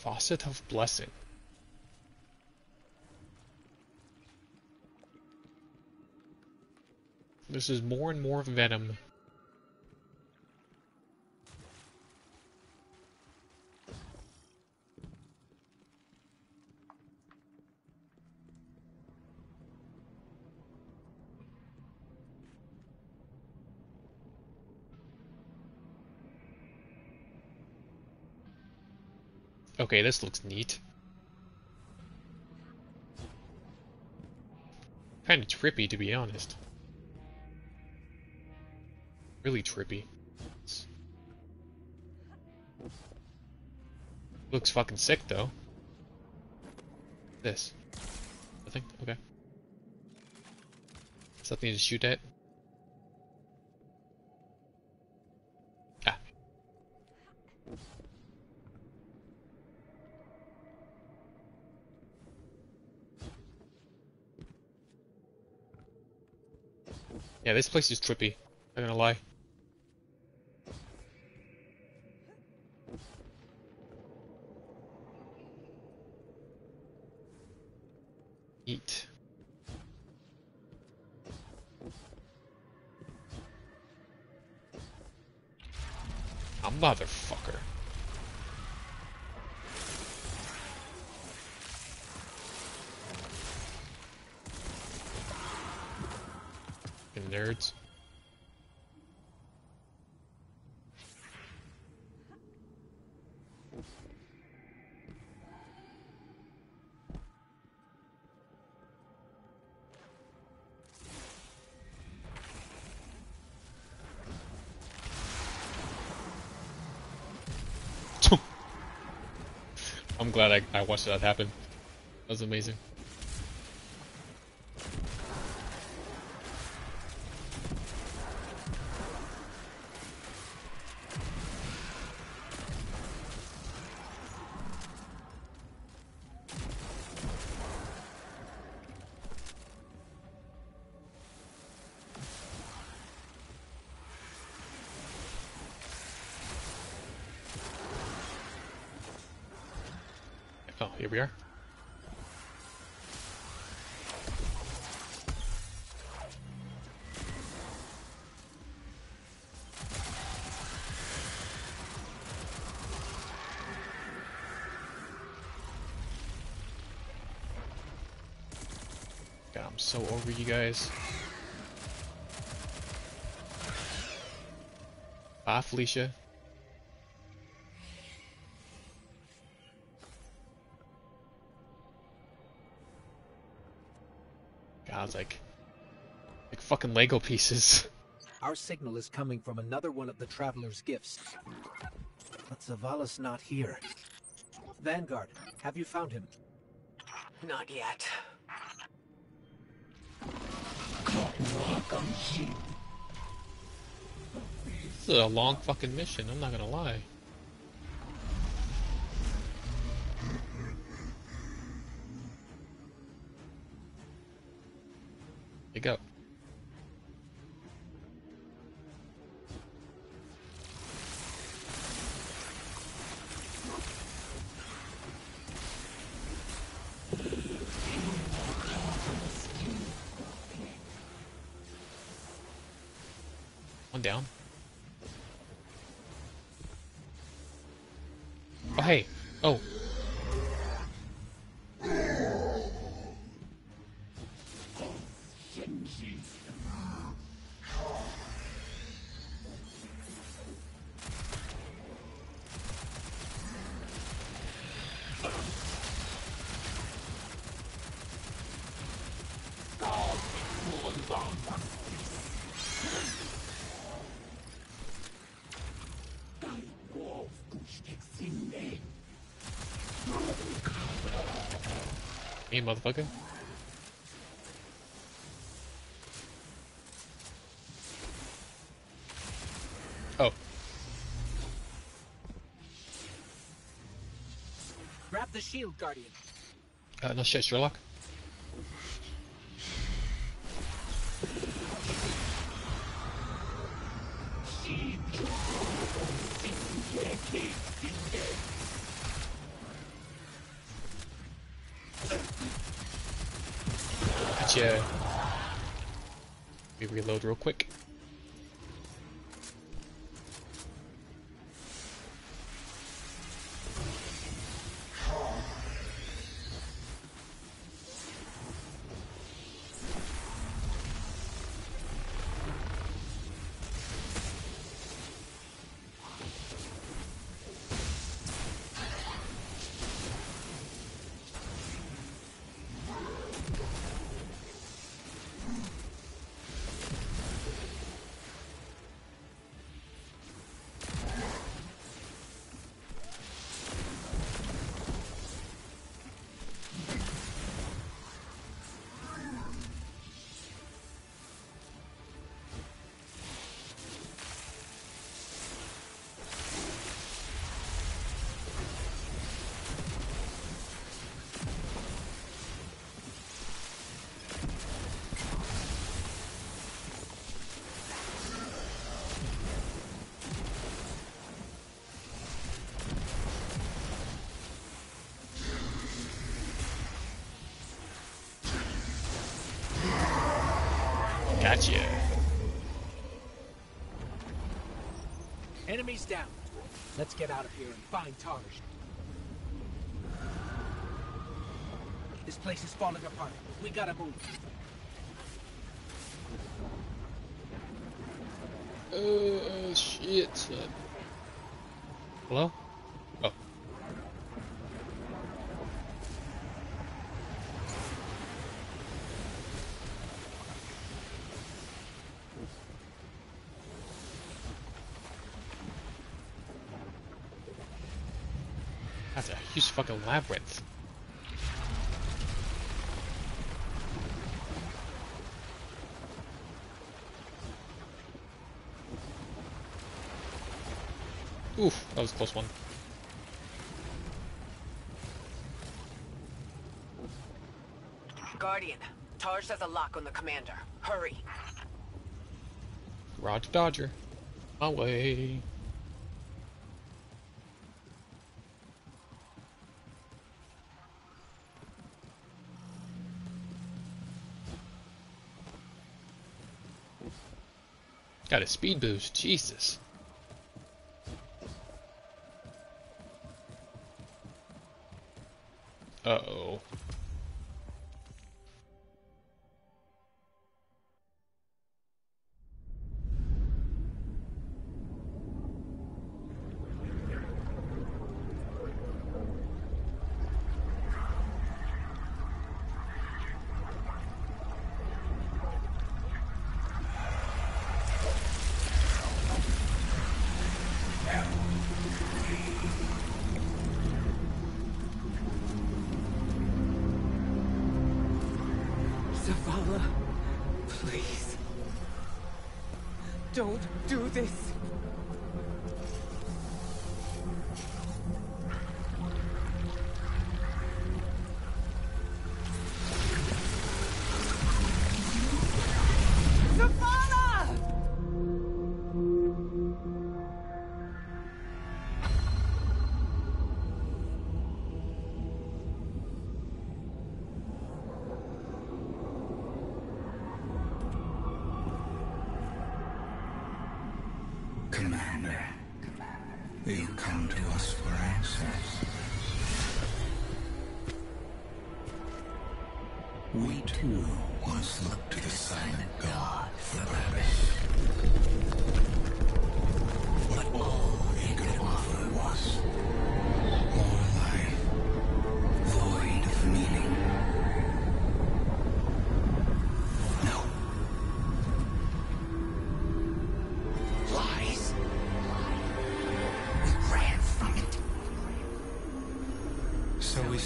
Faucet of Blessing. This is more and more venom. Okay, this looks neat. Kinda trippy, to be honest. Really trippy. Looks fucking sick, though. This. Nothing? Okay. Something to shoot at? Yeah, this place is trippy. Not gonna lie. Eat. A motherfucker. Fucking nerds. I'm glad I, I watched that happen. That was amazing. So over you guys. Bye, Felicia. God, like, like fucking Lego pieces. Our signal is coming from another one of the Traveler's gifts. But Zavala's not here. Vanguard, have you found him? Not yet. This is a long fucking mission, I'm not gonna lie. You go. One down. Oh, hey. Me, motherfucker. Oh, Grab the shield, Guardian. uh, no shit, Sherlock. Reload real quick. Gotcha. Enemies down. Let's get out of here and find Targe. This place is falling apart. We gotta move. Uh, shit. Hello? That's a huge fucking labyrinth. Oof, that was a close one. Guardian, Targe has a lock on the commander. Hurry. Roger Dodger. My way. Got a speed boost, Jesus. Uh-oh. Please. Don't do this. Commander, you come to us for answers. We too once looked to the silent God for purpose.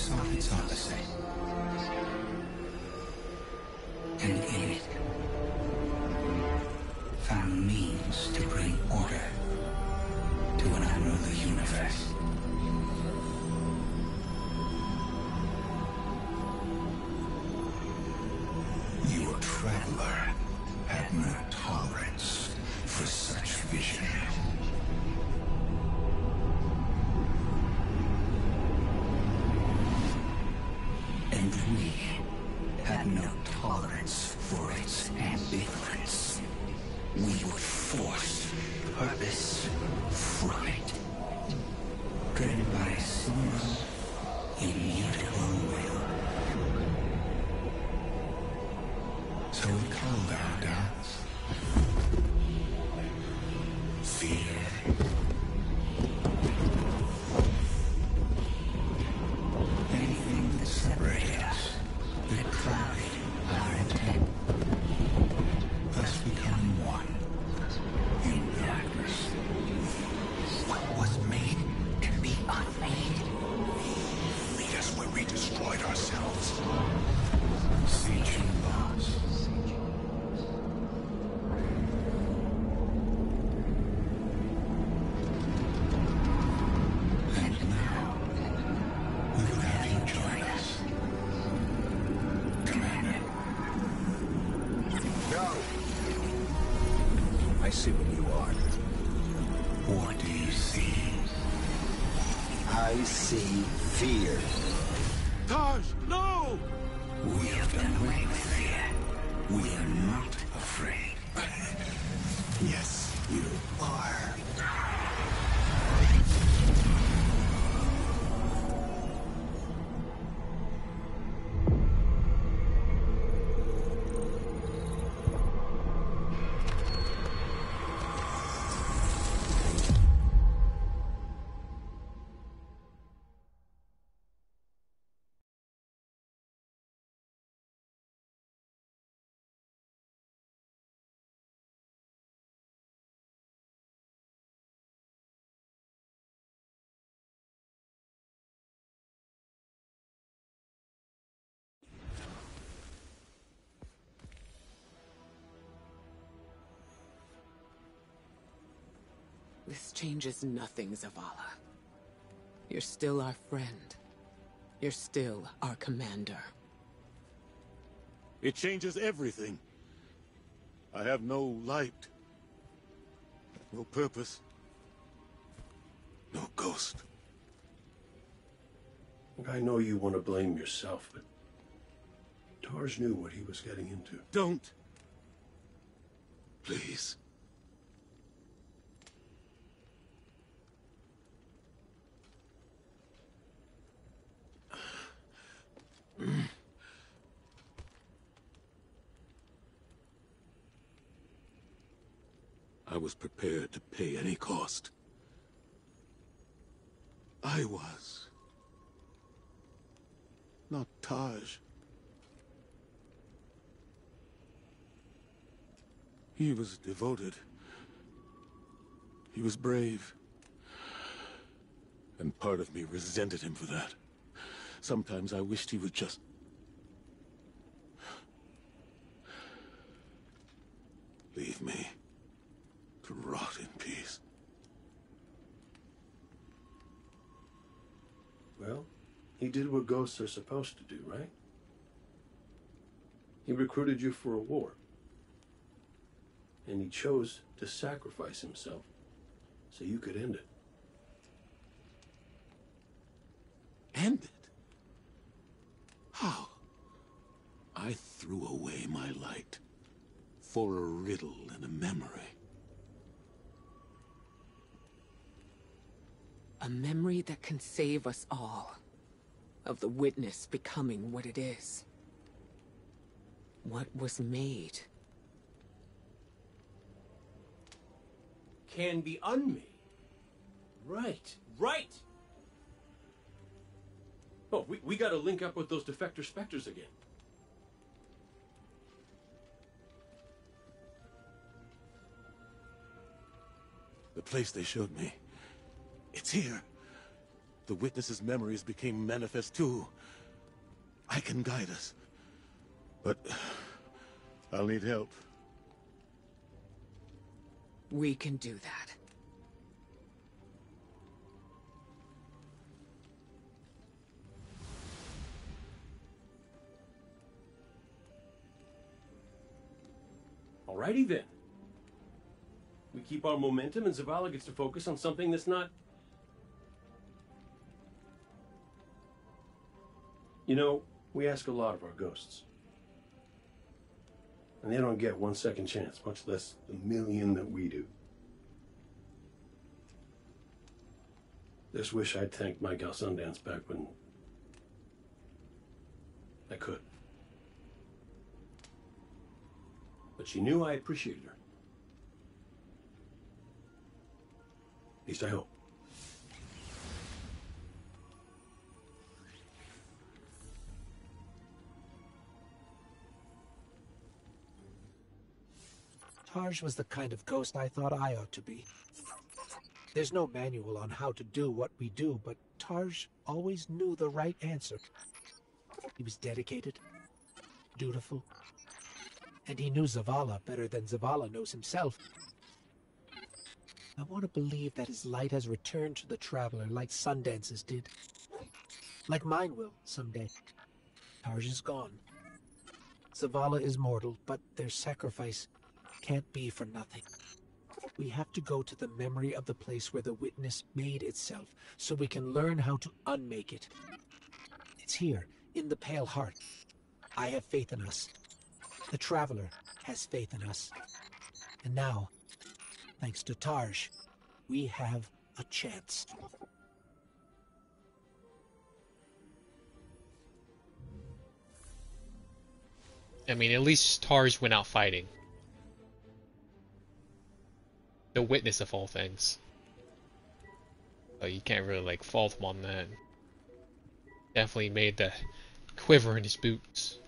So we sought its and we had no tolerance for its ambivalence. We would force purpose from it. I see fear. Targe, no! We have done away with fear. We are not This changes nothing, Zavala. You're still our friend. You're still our commander. It changes everything. I have no light. No purpose. No ghost. I know you want to blame yourself, but Targe knew what he was getting into. Don't. Please. I was prepared to pay any cost. I was. Not Targe. He was devoted. He was brave. And part of me resented him for that. Sometimes I wished he would just... Leave me to rot in peace. Well, he did what ghosts are supposed to do, right? He recruited you for a war. And he chose to sacrifice himself so you could end it. End it? How? I threw away my light for a riddle and a memory. A memory that can save us all. Of the witness becoming what it is. What was made. Can be unmade. Right, right! Oh, we, we gotta link up with those defector specters again. Place they showed me. It's here. The witness's memories became manifest too. I can guide us. But I'll need help. We can do that. Alrighty then. Keep our momentum and Zavala gets to focus on something that's not... You know, we ask a lot of our ghosts. And they don't get one second chance, much less the million that we do. Just wish I'd thanked my gal Sundance back when I could. But she knew I appreciated her. At least I hope. Targe was the kind of ghost I thought I ought to be. There's no manual on how to do what we do, but Targe always knew the right answer. He was dedicated, dutiful, and he knew Zavala better than Zavala knows himself. I want to believe that his light has returned to the Traveler like Sundance's did. Like mine will someday. Targe is gone. Zavala is mortal, but their sacrifice can't be for nothing. We have to go to the memory of the place where the witness made itself, so we can learn how to unmake it. It's here, in the Pale Heart. I have faith in us. The Traveler has faith in us. And now, thanks to Targe, we have a chance. I mean, at least Targe went out fighting. The witness of all things. So you can't really like fault him on that. Definitely made the quiver in his boots.